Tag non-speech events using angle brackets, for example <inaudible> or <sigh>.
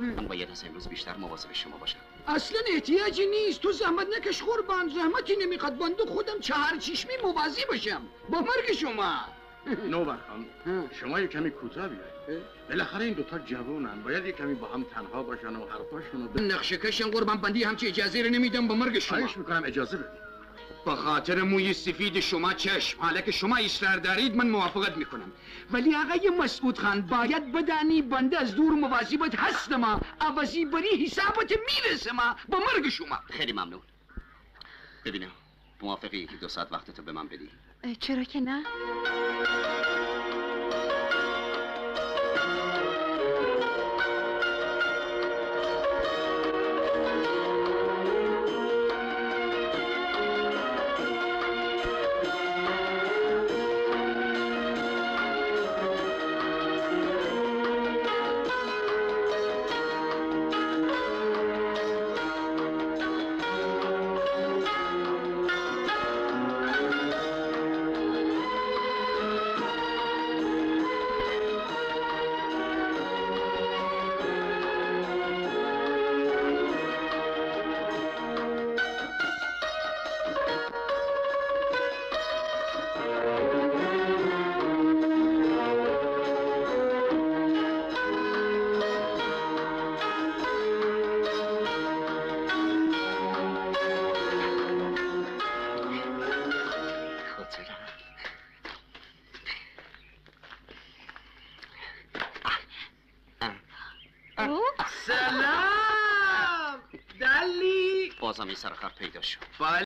من باید از امروز بیشتر مواظب شما باشم. اصلا احتیاجی نیست. تو زحمت نکش قربان. زحمتی نمی‌خواد. بنده خودم چهار چشمی موازی باشم. با مرگ شما. <laughs> نوبر خان شما یه کمی کوتاه بیاید بالاخره این دوتا جوونن. باید یه کمی با هم تنها باشن و حرفاشونو ب... نقشه کشن قربان بندی همچی اجازه رو نمیدم با مرگ شما. خواهش می‌کنم اجازه بدید. به خاطر موی سفید شما چشم. حالا که شما اصرار دارید من موافقت می‌کنم. ولی آقای مسعود خان باید بدانی بنده از دور مواظبت هستم عوضی بری حسابت می‌رسم با مرگ شما. خیلی ممنون. ببینم موافقی یکی دو ساعت وقتتو به من بدی. چرا که نه؟ سلام دلی بازم این سرخط پیدا شد بله